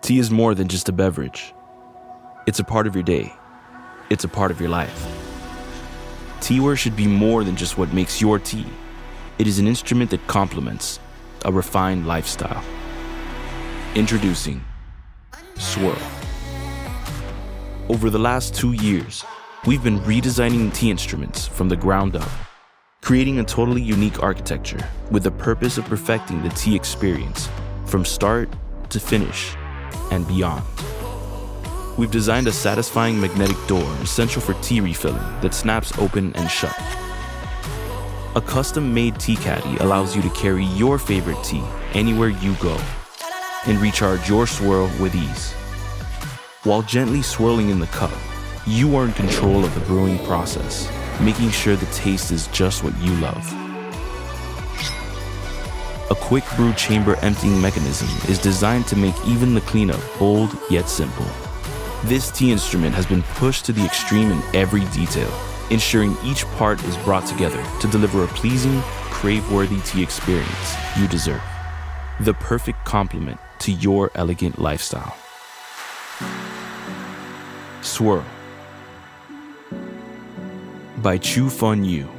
Tea is more than just a beverage. It's a part of your day. It's a part of your life. Teaware should be more than just what makes your tea. It is an instrument that complements a refined lifestyle. Introducing Swirl. Over the last two years, we've been redesigning tea instruments from the ground up, creating a totally unique architecture with the purpose of perfecting the tea experience from start to finish and beyond. We've designed a satisfying magnetic door essential for tea refilling that snaps open and shut. A custom made tea caddy allows you to carry your favorite tea anywhere you go and recharge your swirl with ease. While gently swirling in the cup, you are in control of the brewing process, making sure the taste is just what you love. A quick brew chamber emptying mechanism is designed to make even the cleanup bold yet simple. This tea instrument has been pushed to the extreme in every detail, ensuring each part is brought together to deliver a pleasing, crave-worthy tea experience you deserve. The perfect complement to your elegant lifestyle. Swirl by Chufunyu.